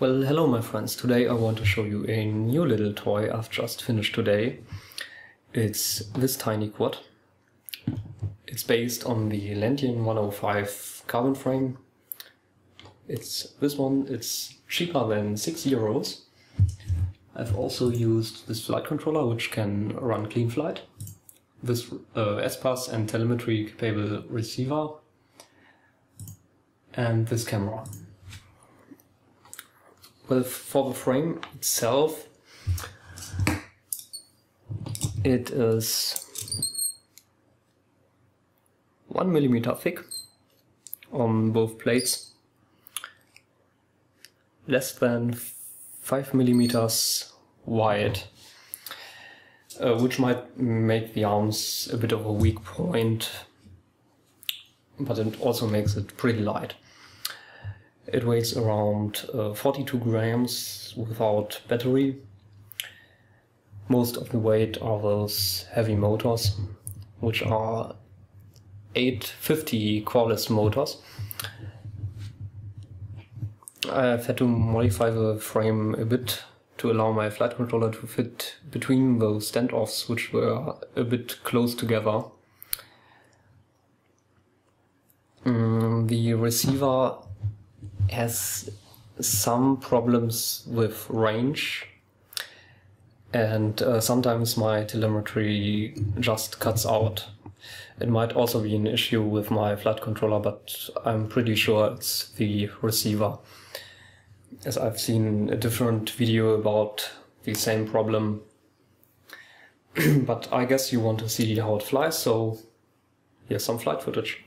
Well, hello my friends. Today I want to show you a new little toy I've just finished today. It's this tiny quad. It's based on the Lantian 105 carbon frame. It's this one, it's cheaper than 6 euros. I've also used this flight controller which can run Cleanflight. This uh, SBUS and telemetry capable receiver. And this camera. Well, for the frame itself, it is one millimeter thick on both plates, less than five millimeters wide, uh, which might make the arms a bit of a weak point, but it also makes it pretty light. It weighs around uh, 42 grams without battery. Most of the weight are those heavy motors, which are 850 coreless motors. I've had to modify the frame a bit to allow my flight controller to fit between those standoffs, which were a bit close together. Mm, the receiver has some problems with range and uh, sometimes my telemetry just cuts out. It might also be an issue with my flight controller, but I'm pretty sure it's the receiver. As I've seen a different video about the same problem. but I guess you want to see how it flies, so here's some flight footage.